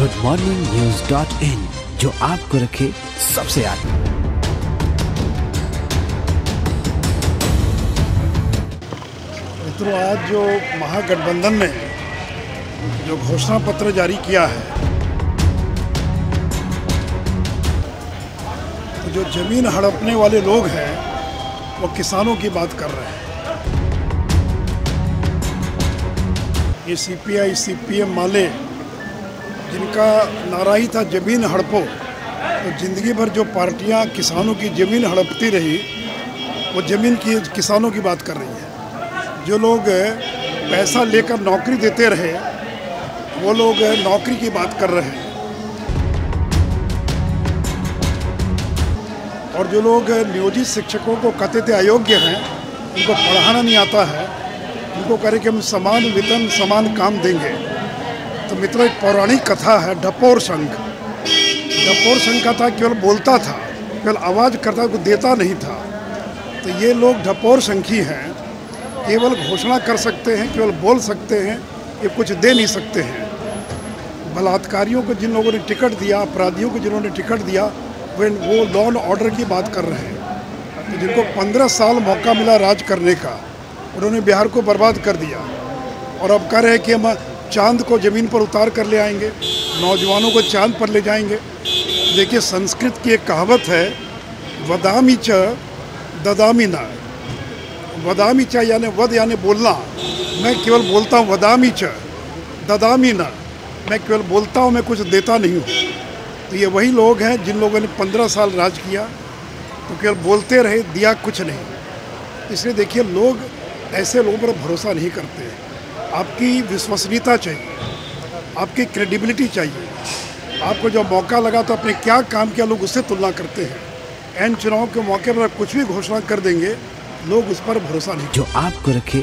Good morning news dot in जो आपको रखे सबसे आगे। मित्रों, आज जो महागठबंधन ने जो घोषणा पत्र जारी किया है तो जो ज़मीन हड़पने वाले लोग हैं, वो किसानों की बात कर रहे हैं। ये सीपीआई सीपीएम वाले जिनका नारा ही था ज़मीन हड़पो तो ज़िंदगी भर जो पार्टियाँ किसानों की ज़मीन हड़पती रही, वो ज़मीन की किसानों की बात कर रही है। जो लोग पैसा लेकर नौकरी देते रहे, वो लोग नौकरी की बात कर रहे हैं। और जो लोग नियोजित शिक्षकों को कहते थे अयोग्य हैं, उनको पढ़ाना नहीं आता है। उनको कह रहे कि हम समान वेतन, समान काम देंगे। तो मित्रों, एक पौराणिक कथा है, डपोर शंख। डपोर शंख का था, केवल बोलता था, केवल आवाज़ करता को देता नहीं था। तो ये लोग ढपोर शंखी हैं, केवल घोषणा कर सकते हैं, केवल बोल सकते हैं, ये कुछ दे नहीं सकते हैं। बलात्कारियों को जिन लोगों ने टिकट दिया, अपराधियों को जिन्होंने टिकट दिया, वे वो लॉ एंड ऑर्डर की बात कर रहे हैं। तो जिनको पंद्रह साल मौका मिला राज करने का, उन्होंने बिहार को बर्बाद कर दिया। और अब कह रहे हैं कि हम चाँद को ज़मीन पर उतार कर ले आएँगे, नौजवानों को चाँद पर ले जाएँगे। देखिए, संस्कृत की एक कहावत है, वदामी च ददामी ना। वदामी च यानी वद यानी बोलना। मैं केवल बोलता हूँ, वदामी च, ददामी ना। मैं केवल बोलता हूँ, मैं कुछ देता नहीं हूँ। तो ये वही लोग हैं जिन लोगों ने पंद्रह साल राज किया तो केवल बोलते रहे, दिया कुछ नहीं। इसलिए देखिए, लोग ऐसे लोगों पर भरोसा नहीं करते। आपकी विश्वसनीयता चाहिए, आपकी क्रेडिबिलिटी चाहिए। आपको जब मौका लगा तो अपने क्या काम किया लोग उससे तुलना करते हैं। एन चुनाव के मौके पर कुछ भी घोषणा कर देंगे, लोग उस पर भरोसा नहीं जो आपको रखे